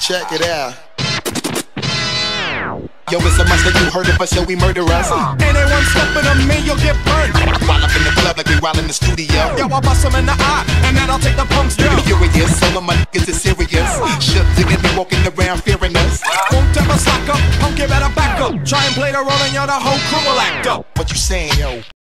Check it out. Yo, it's a must that you heard of us, yo, we murder us. Anyone stepping on me, you'll get burned. While up in the club, like we while in the studio. Yo, I'll bust them in the eye, and then I'll take the punks down. Furious, all of my niggas is serious. Shook, be walking around fearing us. Won't ever slack up, punk, you better back up. Try and play the role, and you're the whole crew will act up. What you saying, yo?